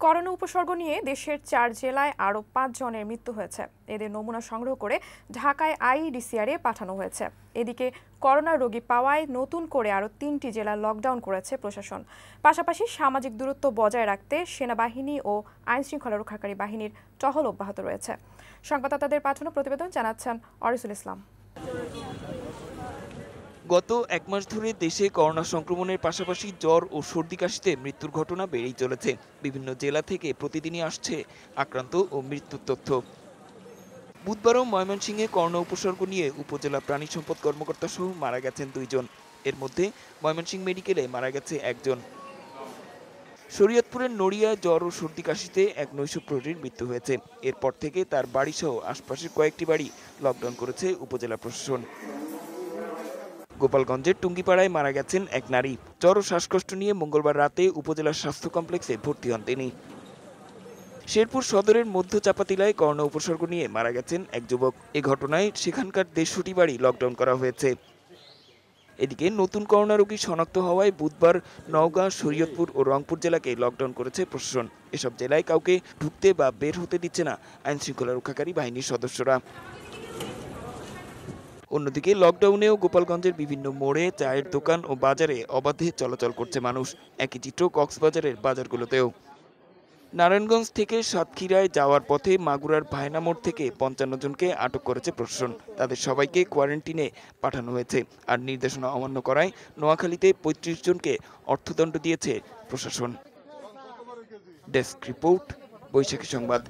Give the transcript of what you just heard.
Corona উপসর্গ নিয়ে দেশের চার জেলায় আরও জনের মৃত্যু হয়েছে। এদের নমুনা সংগ্রহ করে ঢাকায় আইডিসিআরে পাঠানো হয়েছে। এদিকে করোনা রোগী পাওয়ায় নতুন করে আরও তিনটি জেলা লকডাউন করেছে প্রশাসন। পাশাপাশি সামাজিক দূরত্ব বজায় রাখতে সেনাবাহিনী ও আইনশৃঙ্খলা রক্ষাকারী বাহিনীর টহল অব্যাহত রয়েছে। সংবাদদাতাদের পাঠানো প্রতিবেদন জানাচ্ছেন অরিসুল ইসলাম। গত এক মাস ধরে দেশে করোনা সংক্রমণের পাশাপাশি জ্বর ও সর্দি কাশিতে মৃত্যুর ঘটনা বেড়েই চলেছে। বিভিন্ন জেলা থেকে প্রতিদিনই আসছে আক্রান্ত ও মৃত্যুর তথ্য। বুধবারও ময়মনসিংহে করোনা উপসর্গ নিয়ে উপজেলা প্রাণী সম্পদ কর্মকর্তা সহ মারা গেছেন দুইজন। এর মধ্যে ময়মনসিংহ মেডিকেলে মারা গেছে একজন। শরীয়তপুরের নড়িয়া জ্বর ও সর্দি কাশিতে এক নৈশ প্রহরীর মৃত্যু হয়েছে। এরপর থেকে তার বাড়িসহ আশপাশের কয়েকটি বাড়ি লকডাউন করেছে উপজেলা প্রশাসন। গোপালগঞ্জের টুঙ্গিপাড়ায় মারা গেছেন এক নারী। ও শ্বাসকষ্ট নিয়ে মঙ্গলবার রাতে উপজেলা স্বাস্থ্য কমপ্লেক্সে ভর্তি হন তিনি। শেরপুর সদরের মধ্য চাপাতিলায় করোনা উপসর্গ নিয়ে মারা গেছেন এক যুবক। এ ঘটনায় সেখানকার দেড়শোটি বাড়ি লকডাউন করা হয়েছে। এদিকে নতুন করোনা রোগী শনাক্ত হওয়ায় বুধবার নওগাঁ, শরীয়তপুর ও রংপুর জেলাকে লকডাউন করেছে প্রশাসন। এসব জেলায় কাউকে ঢুকতে বা বের হতে দিচ্ছে না আইনশৃঙ্খলা রক্ষাকারী বাহিনীর সদস্যরা। অন্যদিকে লকডাউনেও গোপালগঞ্জের বিভিন্ন মোড়ে চায়ের দোকান ও বাজারে অবাধে চলাচল করছে মানুষ। একই চিত্র কক্সবাজারের বাজারগুলোতেও। নারায়ণগঞ্জ থেকে সাতক্ষীরায় যাওয়ার পথে মাগুরার ভায়না মোড় থেকে পঞ্চান্ন জনকে আটক করেছে প্রশাসন। তাদের সবাইকে কোয়ারেন্টিনে পাঠানো হয়েছে। আর নির্দেশনা অমান্য করায় নোয়াখালীতে পঁয়ত্রিশ জনকে অর্থদণ্ড দিয়েছে প্রশাসন। ডেস্ক রিপোর্ট, বৈশাখী সংবাদ।